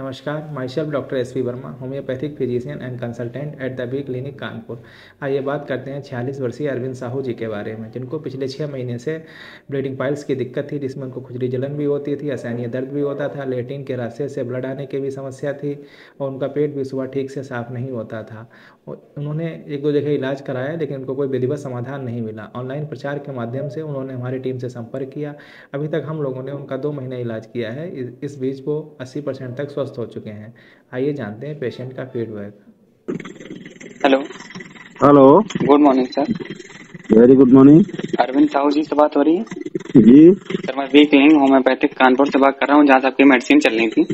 नमस्कार myself doctor S P Verma, homeopathic physician and consultant at the B clinic Kanpur. आइए बात करते हैं छियालीस वर्षीय अरविंद साहू जी के बारे में, जिनको पिछले छः महीने से ब्लीडिंग पाइल्स की दिक्कत थी, जिसमें उनको खुजली जलन भी होती थी, असहनीय दर्द भी होता था, लेटिन के रास्ते से ब्लड आने की भी समस्या थी और उनका पेट भी सुबह ठीक से साफ़ नहीं होता था। उन्होंने एक दो जगह इलाज कराया, लेकिन उनको कोई विधिवत समाधान नहीं मिला। ऑनलाइन प्रचार के माध्यम से उन्होंने हमारी टीम से संपर्क किया। अभी तक हम लोगों ने उनका दो महीने इलाज किया है। इस बीच वो अस्सी परसेंट तक स्वस्थ हो चुके हैं। आइए जानते हैं पेशेंट का feedback hello hello good morning sir very good morning Arvind Sahu ji से बात हो रही है? जी। सर मैं वी क्लिनिक होम्योपैथिक कानपुर से बात कर रहा हूँ जहाँ से आपकी मेडिसिन चल रही थी।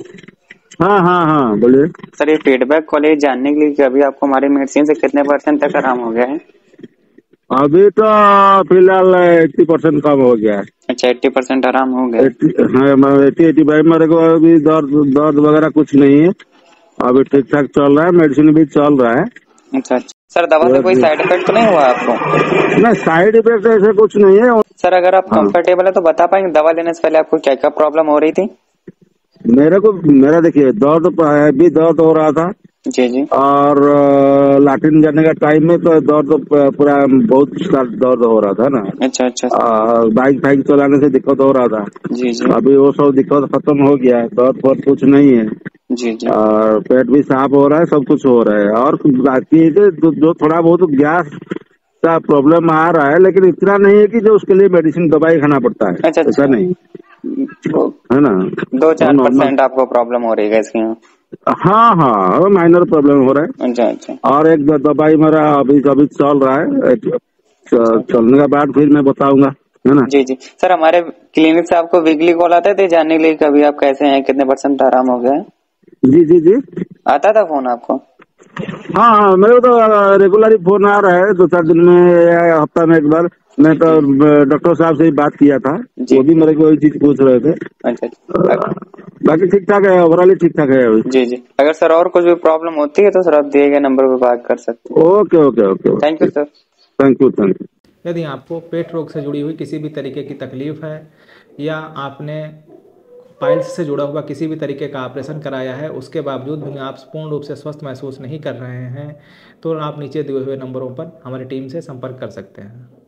हाँ हाँ हाँ बोलिए। सर ये फीडबैक कॉलेज जानने के लिए कि अभी आपको हमारी मेडिसिन से कितने परसेंट तक आराम हो गया है? अभी तो फ़िलहाल एट्टी परसेंट कम हो गया है। अच्छा एट्टी परसेंट आराम हो गया। 80 हाँ एट्टी एटी फाइव मेरे को अभी दर्द दर्द वगैरह कुछ नहीं है। अभी ठीक ठाक चल रहा है मेडिसिन भी चल रहा है। अच्छा अच्छा। सर दवा से कोई साइड इफ़ेक्ट तो नहीं हुआ आपको? नहीं साइड इफ़ेक्ट ऐसे कुछ नहीं है। सर अगर आप हाँ। कंफर्टेबल है तो बता पाएँगे दवा लेने से पहले आपको क्या क्या प्रॉब्लम हो रही थी? मेरे को मेरा देखिए दर्द भी दर्द हो रहा था। जी जी। और अ, जाने का टाइम में तो दर्द प- पूरा बहुत दर्द हो रहा था ना। अच्छा अच्छा। बाइक फाइक चलाने से दिक्कत हो रहा था। जी जी। अभी वो सब दिक्कत खत्म हो गया है दर्द वर्द कुछ नहीं है। जी जी। और पेट भी साफ़ हो रहा है सब कुछ हो रहा है। और बाकी जो, जो थोड़ा बहुत गैस का प्रॉब्लम आ रहा है लेकिन इतना नहीं है कि जो उसके लिए मेडिसिन दवाई खाना पड़ता है। अच्छा, अच्छा। ऐसा नहीं। है ना? दो चार परसेंट आपको प्रॉब्लम हो रही है हाँ हाँ माइनर प्रॉब्लम हो रहा है। अच्छा अच्छा। और एक दवाई मेरा अभी अभी चल रहा है। चलने के बाद फिर मैं बताऊँगा है ना? जी जी। सर हमारे क्लिनिक से आपको वीकली कॉल आते थे जानने के लिए कभी आप कैसे हैं कितने परसेंट आराम हो गया है? जी जी जी। आता था फ़ोन आपको? हाँ हाँ मेरे को तो रेगुलर फ़ोन आ रहा है दो चार दिन में या हफ़्ता में एक बार। मैं तो डॉक्टर साहब से ही बात किया था जी। वो भी मेरे को वही चीज़ पूछ रहे थे। अच्छा अच्छा। बाकी ठीक ठाक है ओवरऑल ठीक ठाक है। अभी जी जी। अगर सर और कुछ भी प्रॉब्लम होती है तो सर आप दिए गए नंबर पे बात कर सकते हैं। Okay okay okay thank you sir thank you thank you यदि आपको पेट रोग से जुड़ी हुई किसी भी तरीके की तकलीफ़ है या आपने पाइल्स से जुड़ा हुआ किसी भी तरीके का ऑपरेशन कराया है, उसके बावजूद भी आप पूर्ण रूप से स्वस्थ महसूस नहीं कर रहे हैं तो आप नीचे दिए हुए नंबरों पर हमारी टीम से संपर्क कर सकते हैं।